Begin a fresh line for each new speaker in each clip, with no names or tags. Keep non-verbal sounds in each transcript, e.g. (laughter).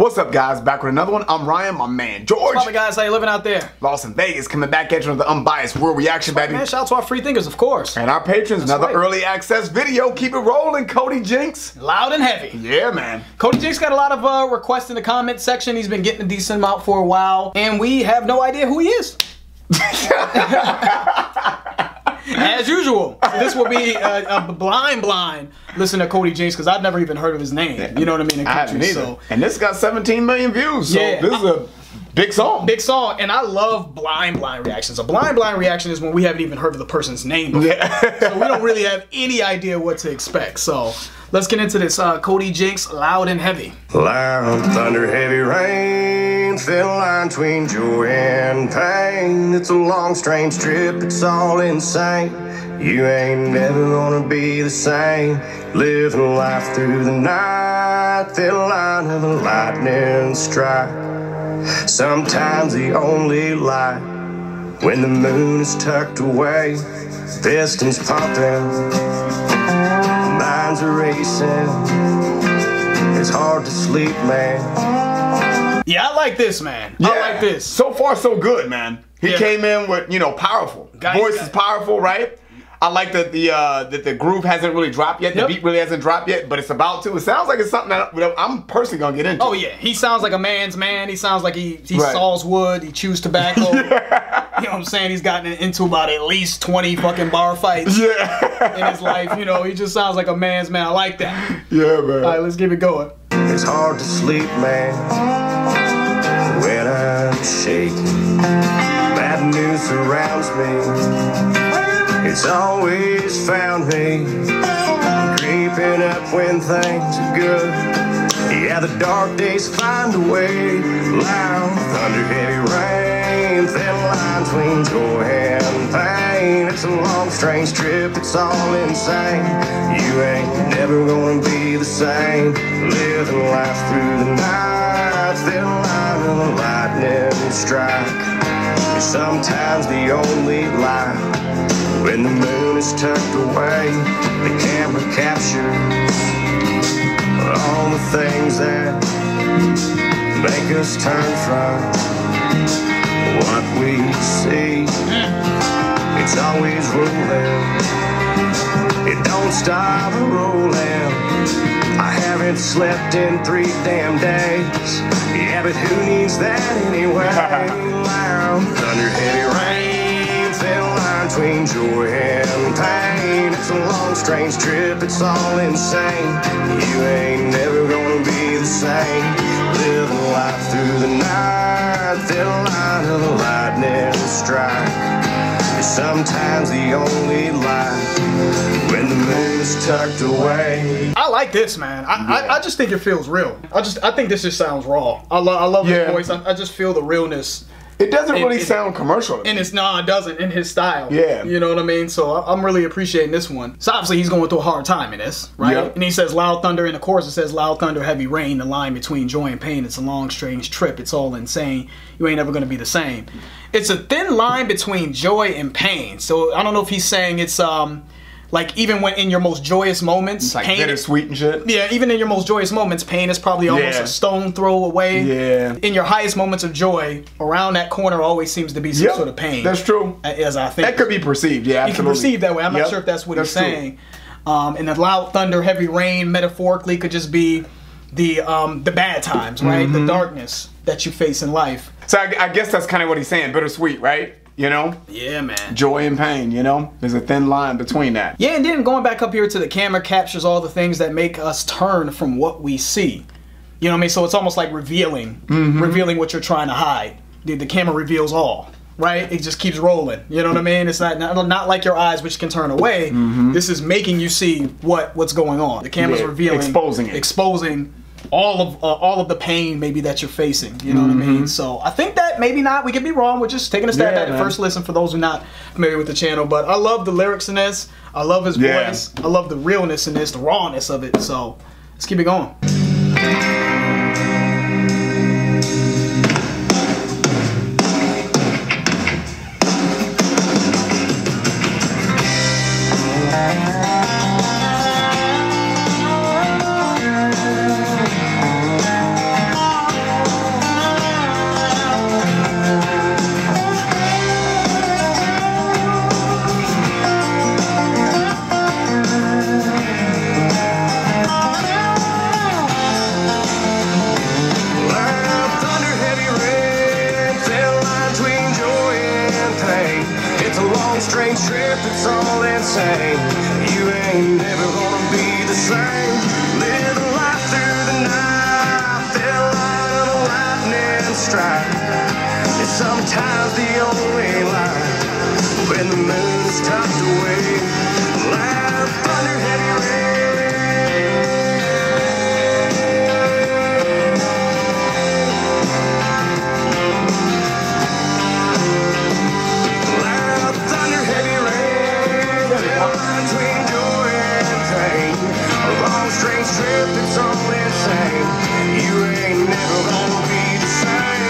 What's up, guys? Back with another one. I'm Ryan, my man George.
What's up, guys? How you living out there?
Lost In Vegas coming back at you with the unbiased world reaction, baby.
Man, shout out to our free thinkers, of course.
And our patrons,
That's
another
right.
early access video. Keep it rolling, Cody Jinks.
Loud and heavy.
Yeah, man.
Cody Jinks got a lot of uh, requests in the comment section. He's been getting a decent amount for a while, and we have no idea who he is. (laughs) (laughs) As usual, So this will be a, a blind, blind listen to Cody Jinks because I've never even heard of his name. You know what I mean? In
I haven't
country,
either.
so
And this got 17 million views, so
Yeah,
this is a big song.
big song, and I love blind, blind reactions. A blind, blind reaction is when we haven't even heard of the person's name. Before.
Yeah.
so we don't really have any idea what to expect. So let's get into this. Uh, Cody Jinks, loud and heavy.
Loud thunder, heavy rain, thin line between joy and pain. It's a long, strange trip, it's all insane. You ain't never gonna be the same. Living life through the night, thin line of a lightning strike. Sometimes the only light when the moon is tucked away, pistons popping, minds are racing. It's hard to sleep, man.
Yeah, I like this, man. I like this.
So far, so good, man. He
Yeah.
came in with, you know, powerful.
Guys
Voice
got-
is powerful, right? I like that the uh, that the groove hasn't really dropped yet. The
Yep.
beat really hasn't dropped yet, but it's about to. It sounds like it's something that that I'm personally gonna get into.
Oh yeah, he sounds like a man's man. He sounds like he he
Right.
saws wood. He chews tobacco. (laughs) You know what I'm saying? He's gotten into about at least 20 fucking bar fights
Yeah.
in his life. You know, he just sounds like a man's man. I like that.
yeah, man.
All right, let's keep it going.
It's hard to sleep, man. Shaking, bad news surrounds me. It's always found me creeping up when things are good. Yeah, the dark days find a way. Loud thunder, heavy rain, thin line between joy and pain. It's a long, strange trip. It's all insane. You ain't never gonna be the same. Living life through the night, thin line of a lightning strike. Sometimes the only light when the moon is tucked away. The camera captures all the things that make us turn from what we see. It's always rolling. It don't stop rolling. Slept in three damn days. Yeah, but who needs that anyway? (laughs) Loud thunder, heavy rain, thin line between joy and pain. It's a long, strange trip. It's all insane. You ain't never gonna be the same. Living life through the night, thin line of a lightning strike. Sometimes the only light tucked away.
I like this, man. I, I, I just think it feels real. I just I think this just sounds raw. I, lo- I love
Yeah.
his voice. I, I just feel the realness.
It doesn't really sound commercial.
And it's no, it doesn't in his style.
Yeah.
You know what I mean? So I- I'm really appreciating this one. So obviously he's going through a hard time in this, right?
Yep.
And he says loud thunder in the chorus. It says loud thunder, heavy rain. The line between joy and pain. It's a long, strange trip. It's all insane. You ain't ever gonna be the same. It's a thin line between joy and pain. So I don't know if he's saying it's um like even when in your most joyous moments,
it's like
pain.
bittersweet and shit.
Yeah, even in your most joyous moments, pain is probably almost
Yeah.
a stone throw away.
Yeah.
In your highest moments of joy, around that corner always seems to be some
Yep,
sort of pain.
That's true.
As I think
That could be perceived, yeah.
you can
absolutely.
perceive that way. I'm
Yep,
not sure if that's what he's saying. Um, and the loud thunder, heavy rain, metaphorically, could just be the um, the bad times, right?
Mm-hmm.
The darkness that you face in life.
So I, I guess that's kind of what he's saying. Bittersweet, right? You know,
Yeah, man.
joy and pain. You know, there's a thin line between that.
Yeah, and then going back up here to the camera captures all the things that make us turn from what we see. You know what I mean? So it's almost like revealing,
Mm-hmm.
revealing what you're trying to hide. The, the camera reveals all, right? It just keeps rolling. You know what I mean? It's not not, not like your eyes, which can turn away. This is making you see what what's going on. The camera's.
Yeah,
revealing,
exposing it.
exposing all of uh, all of the pain maybe that you're facing. You know what I mean? So I think that maybe not. We could be wrong. We're just taking a stab
Mm-hmm. Yeah,
at it first listen for those who are not familiar with the channel. But I love the lyrics in this. I love his
Yeah.
voice. I love the realness in this, the rawness of it. So let's keep it going.
Ain't never gonna be the same. Living life through the night, feel like a lightning strike. It's sometimes the only light when the moon's tucked away. Long, strange trip that's all insane. You ain't never gonna be the same.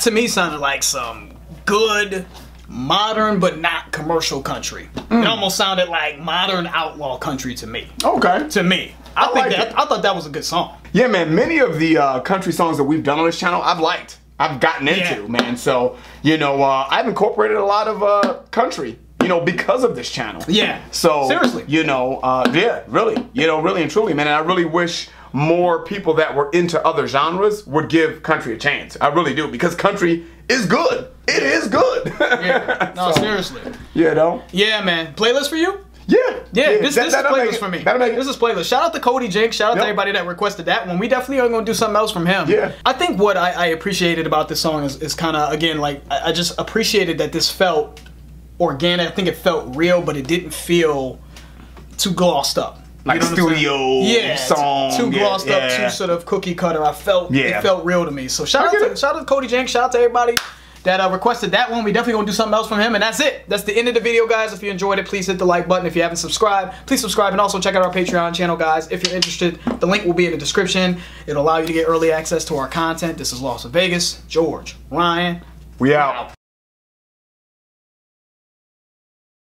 That to me sounded like some good, modern but not commercial country.
Mm.
It almost sounded like modern outlaw country to me.
Okay.
To me, I,
I
think
like
that
it.
I thought that was a good song.
Yeah, man. Many of the uh, country songs that we've done on this channel, I've liked. I've gotten into,
Yeah.
man. So you know, uh, I've incorporated a lot of uh, country. You know, because of this channel.
Yeah.
So
Seriously.
you know, uh, yeah, really, you know, really and truly, man. And I really wish more people that were into other genres would give country a chance. I really do because country is good. It is good.
Yeah. (laughs) No,
So,
seriously.
You know.
Yeah, man. Playlist for you?
Yeah.
Yeah, this,
that-
this is playlist for me. This is playlist. Shout out to Cody Jinks. Shout out
Yep.
to everybody that requested that one. We definitely are going to do something else from him.
Yeah.
I think what I, I appreciated about this song is, is kind of, again, like, I, I just appreciated that this felt organic. I think it felt real, but it didn't feel too glossed up.
Like
know what I'm saying?
studio
yeah,
song.
Too, too
yeah,
glossed up,
yeah.
too sort of cookie cutter. I felt
Yeah.
it felt real to me. So shout out to
it.
shout out to Cody Jinks. Shout out to everybody that uh, requested that one. We definitely gonna do something else from him, and that's it. That's the end of the video, guys. If you enjoyed it, please hit the like button. If you haven't subscribed, please subscribe, and also check out our Patreon channel, guys. If you're interested, the link will be in the description. It'll allow you to get early access to our content. This is Lost In Vegas. George, Ryan.
We out.